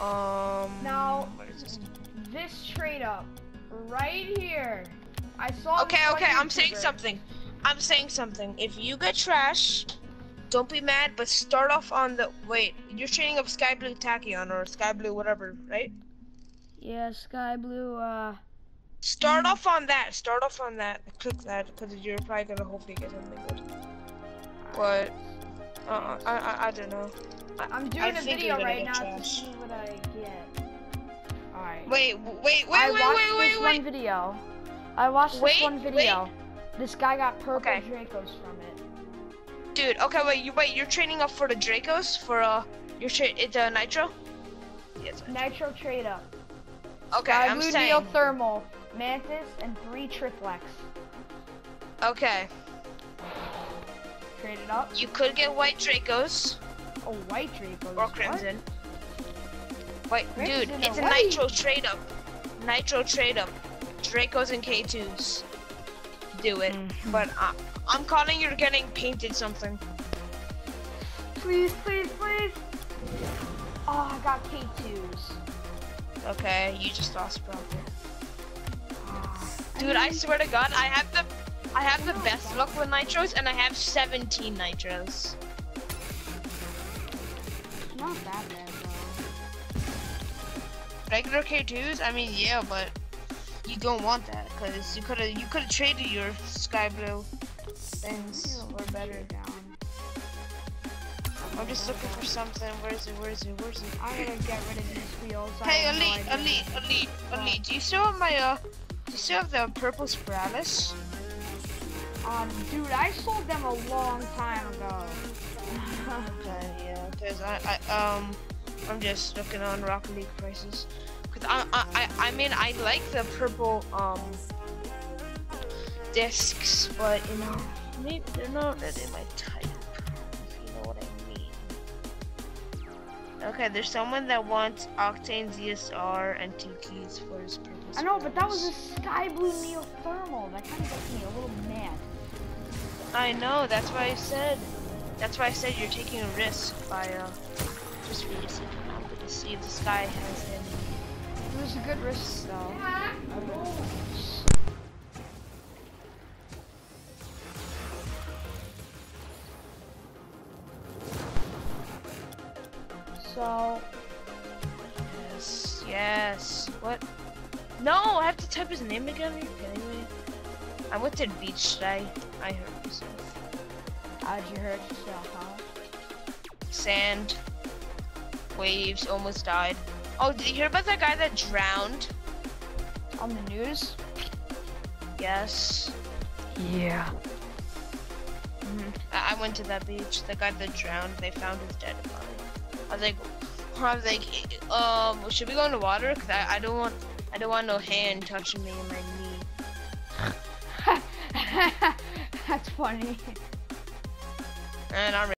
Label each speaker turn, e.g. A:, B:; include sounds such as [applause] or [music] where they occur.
A: Um.
B: Now-
A: this?
B: This trade up right here. I saw.
A: Okay, okay. I'm saying something. I'm saying something. If you get trash, don't be mad, but start off on the wait. You're trading up Sky Blue Tachyon or Sky Blue whatever, right?
B: Yeah, sky blue. Uh,
A: Start off on that. Start off on that. Click that because you're probably gonna hopefully get something good. But uh, I, I I don't know.
B: I'm doing
A: I
B: a video right now to see what I get. Alright.
A: Wait, wait, wait,
B: I
A: wait,
B: watched
A: wait,
B: this
A: wait, wait.
B: one video. I watched this one video. This guy got purple
A: Okay.
B: Dracos from it.
A: Dude, okay, wait, you wait. You're training up for the Dracos for uh, your tra- it's uh, Nitro. Yes.
B: Nitro trade up.
A: Okay,
B: Sky
A: I'm saying.
B: Neothermal, Mantis, and three Triplex.
A: Okay,
B: Trade it up.
A: you could get white Dracos
B: Oh, white Dracos.
A: or
B: What?
A: Crimson. Wait, dude, it's a
B: white?
A: Nitro trade up. Nitro trade up. Dracos and K2s. Do it.
B: Mhm.
A: But uh, I'm calling you're getting painted something.
B: Please, please, please. Oh, I got K2s.
A: Okay, you just lost profit.
B: Ah,
A: Dude, I swear to God, I have the, I have the best luck with nitros, and I have 17 nitros.
B: Not that bad though.
A: Regular K2s, I mean, yeah, but you don't want that because you could have, you could have traded your sky blue things or better.
B: Down.
A: I'm just looking for something. Where is it? Where is it? Where is it?
B: I'm gonna get rid of these wheels.
A: Hey,
B: have no
A: elite, elite, elite, elite. Do you still have my uh? Do you still have the purple Spiralis?
B: Um, dude, I sold them a long time ago.
A: Because I, I, um, I'm just looking on Rocket League prices. Cause I, I, I, I mean, I like the purple, um, discs, but you know, maybe they're not really my type. If you know what I mean. Okay, there's someone that wants Octane ZSR and two keys for his purple.
B: I know, but that was a sky blue neothermal. That kind of gets me a little mad.
A: I know. That's why I said. That's why I said you're taking a risk by uh, just for him see, to see if this guy has any.
B: It was a good risk, though. So,
A: Yes, yes. What? No, I have to type his name again. Are you kidding me? I went to the beach today. I hurt myself.
B: How'd you hurt yourself, huh?
A: Sand, waves, almost died. Oh, did you hear about that guy that drowned?
B: On the news?
A: Yes.
B: Yeah.
A: hmm I, I went to that beach. The guy that drowned, they found his dead body. I was like, I was like, um, should we go in the water? Cause I, I don't want, I don't want no hand touching me in my knee. [laughs]
B: That's funny.
A: And I'm